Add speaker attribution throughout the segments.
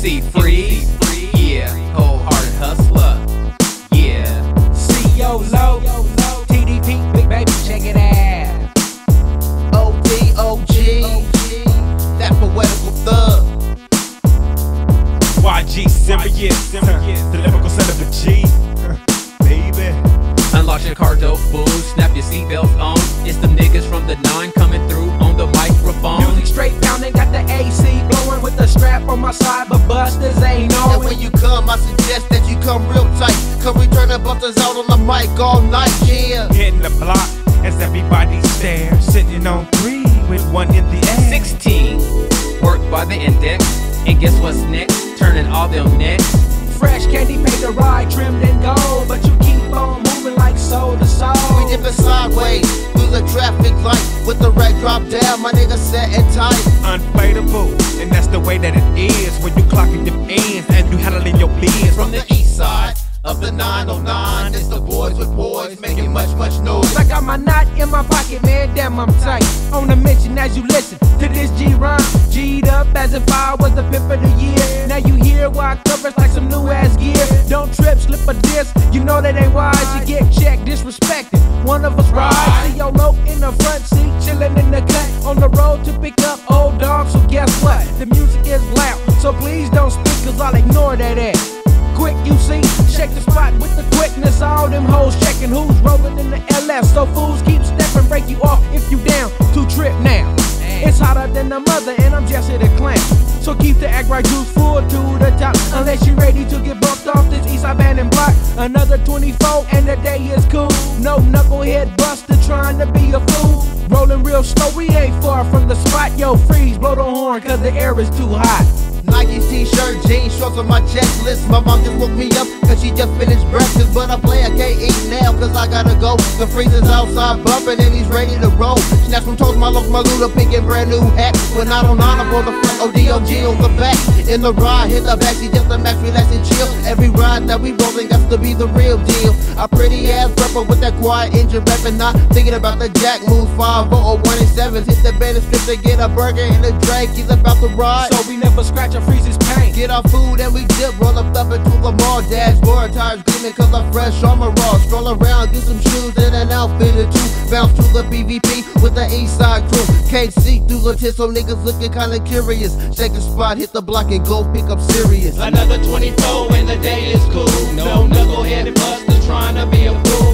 Speaker 1: MC Freeze. Yeah, wholehearted hustler. Yeah.
Speaker 2: CEO low, TDP, big baby, check it out.
Speaker 3: ODOG, that poetical thug.
Speaker 4: YG serious, the lyrical son of a G, baby.
Speaker 1: Unlock your car door, fool. Snap your seatbelts on. It's them niggas from the nine coming through on the microphone.
Speaker 2: Music straight pounding, got the AC blowing with the strap on my side, but busters ain't
Speaker 3: And when you come, I suggest that you come real tight. Cause we turn the busters out on the mic all night, yeah.
Speaker 4: Hitting the block as everybody stares, sitting on three with one in the air.
Speaker 1: 16. Worked by the index. And guess what's next? Turning all them necks.
Speaker 2: Fresh candy paint the ride, trimmed in gold, but you keep on moving like soul to soul.
Speaker 3: We dipping sideways through the traffic light with the red drop down. My nigga set and tight.
Speaker 4: unfadable. And that's the way that it is when you clocking them ends and you handling your biz.
Speaker 3: From the east side of the 909, it's the boys with boys making much, much noise.
Speaker 2: I got my knot in my pocket, man, damn, I'm tight. On the mention as you listen to this G rhyme, G'd up as if I was the pimp of the year. Now you hear why I covers like some new ass gear. Don't trip, slip a disc, you know that ain't wise. You get checked, disrespected. Cause I'll ignore that ass quick, you see. Shake the spot with the quickness. All them hoes checking who's rolling in the LS. So fools keep stepping, break you off if you down to trip now. It's hotter than the mother, and I'm just here to clown. So keep the act right juice full to the top. Unless you're ready to get bumped off this east side abandoned block. Another 24, and the day is cool. No knucklehead buster trying to be a fool. Rolling real slow, we ain't far from the spot. Yo, freeze, blow the horn, cause the air is too hot.
Speaker 3: Nike t-shirt, jeans, shorts on my checklist. My mom just woke me up cause she just finished breakfast. But I play, I can't eat now cause I gotta go. The freezer's outside bumping and he's ready to roll. Snatch from toast, my look, my Luda, pink and brand new hat. When I don't honor on the front, ODOG on the back. In the ride, hit the backseat just to max, relax and chill. Every ride that we rollin' got to be the real deal. A pretty ass rapper with that quiet engine rapping, not thinking about the jack moves 5 or 1 and 7. Hit the band and strip to get a burger and a drink. He's about to ride.
Speaker 2: So we never scratch or freeze his pain.
Speaker 3: Get our food and we dip, roll up up into the mall. Dashboard tires gleaming cause I'm fresh on my raw. Stroll around, get some shoes and an outfit or two. Bounce to the BVP with the east side crew. Can't see through the so niggas looking kinda curious. Shake the spot, hit the block and go pick up serious.
Speaker 5: Another 24 and the day is cool. No knuckleheaded busters trying to be a fool.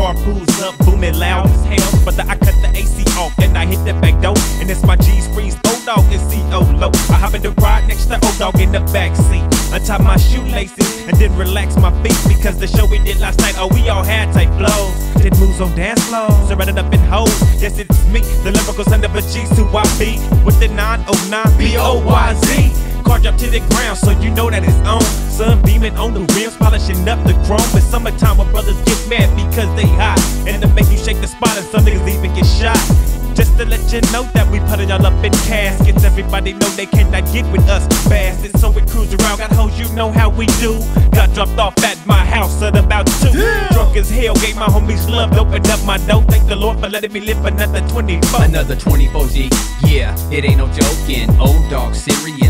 Speaker 4: Car pulls up, booming loud as hell. But I cut the AC off and I hit the back door. And it's my G's freeze, old dog and CO low. I hop in the ride next to old dog in the back seat. Untie my shoelaces and then relax my feet. Because the show we did last night, oh, we all had tight flows. Did moves on dance floors, surrounded up in hoes. Yes, it's me, the lyrical son of a G's who I be. With the 909 B O Y Z. Car drop to the ground, so you know that it's on. Sun beaming on the rims, polishing up the chrome. But summertime, when brothers get mad because they hot. And to make you shake the spot, and some niggas even get shot. Just to let you know that we put it all up in caskets. Everybody know they cannot get with us bastards. So we cruise around, got hoes, you know how we do. Got dropped off at my house at about two. Drunk as hell, gave my homies love, opened up my door. Thank the Lord for letting me live another 24.
Speaker 1: Another 24G, yeah, it ain't no joking. Old dog, serious,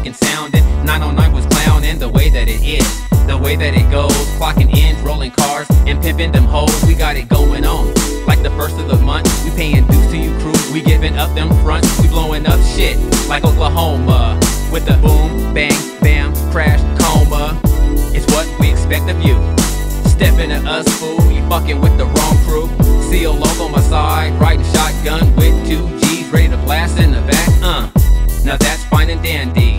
Speaker 1: fucking sounding. 909 was clowning the way that it is, the way that it goes. Clocking ends, rolling cars, and pimping them hoes. We got it going on. Like the first of the month, we paying dues to you crew. We giving up them fronts, we blowing up shit like Oklahoma. With the boom, bang, bam, crash, coma. It's what we expect of you. Stepping at us, fool, you fucking with the wrong crew. Seal logo on my side, riding shotgun with two G's, ready to blast in the back. Uh, now that's fine and dandy.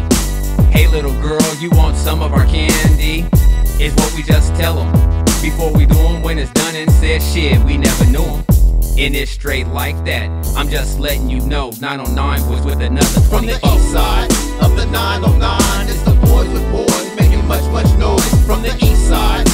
Speaker 1: Some of our candy? Is what we just tell them. Before we do 'em, when it's done and said shit, we never knew 'em. And it's straight like that. I'm just letting you know 909 was with another
Speaker 3: From the
Speaker 1: 24.
Speaker 3: east side of the 909, it's the boys with boys making much, much noise. From the east side